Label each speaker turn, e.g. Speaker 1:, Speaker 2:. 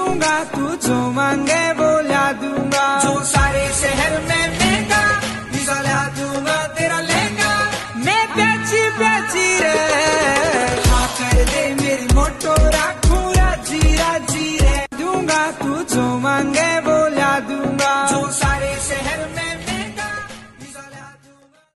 Speaker 1: दूँगा तू जो मांगे वो ला दूँगा। जो सारे शहर में महँगा ला दूँगा तेरा लेगा मैं बेची बेची रे। कर दे मेरी मोटो राखू जीरा राज़ी दूँगा तू जो मांगे